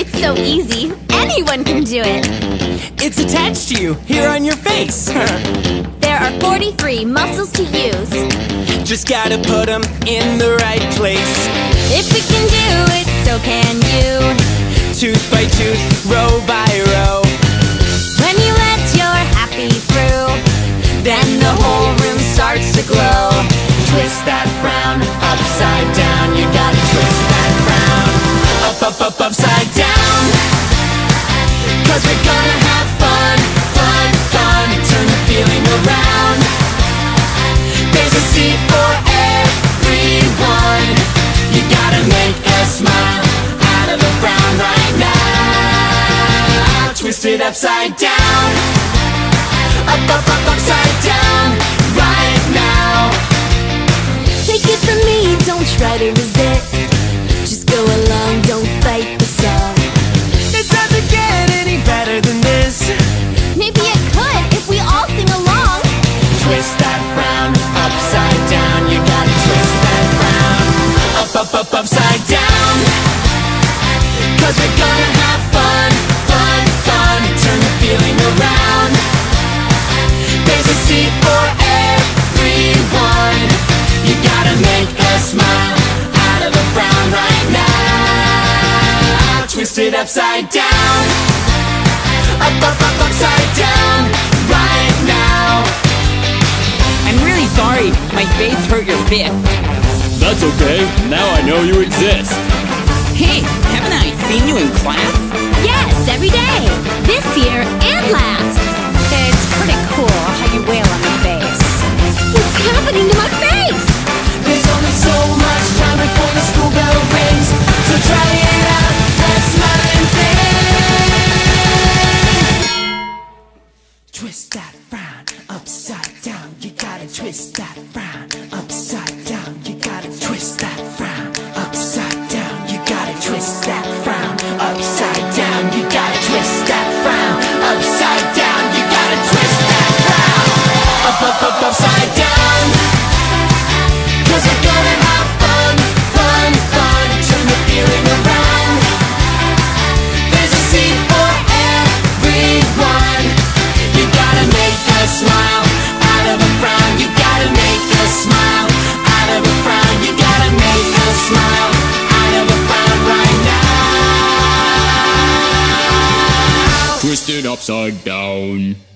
It's so easy, anyone can do it. It's attached to you, here on your face. there are 43 muscles to use. Just gotta put them in the right place. If we can do it, so can you. Tooth by tooth, row that frown upside down. You gotta twist that frown up, up, up, upside down. Cause we're gonna have fun, fun, fun. And turn the feeling around. There's a seat for everyone. You gotta make a smile out of a frown right now. Twist it upside down. Up, up, up, upside try to resist. Just go along, don't fight the song. It doesn't get any better than this. Maybe it could if we all sing along. Twist that frown upside down. You gotta twist that frown up, up, up, upside down. Cause we're gonna have fun, fun, fun. Turn the feeling around. There's a seat for everyone. You gotta make a smile now. It upside down. Up, up, up, upside down. Right now. I'm really sorry. My face hurt your fifth. That's okay. Now I know you exist. Hey, haven't I seen you in class? Yes, every day. This year and last. It's pretty cool that frown upside down. You gotta twist that frown upside now Twist it upside down.